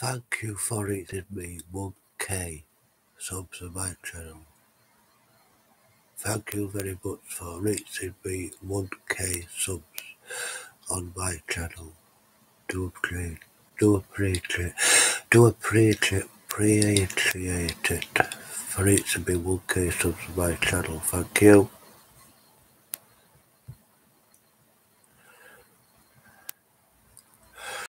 Thank you for reaching me 1k subs on my channel. Thank you very much for reaching me 1k subs on my channel. Do appreciate, do appreciate, do appreciate, appreciate it for reaching me 1k subs on my channel. Thank you.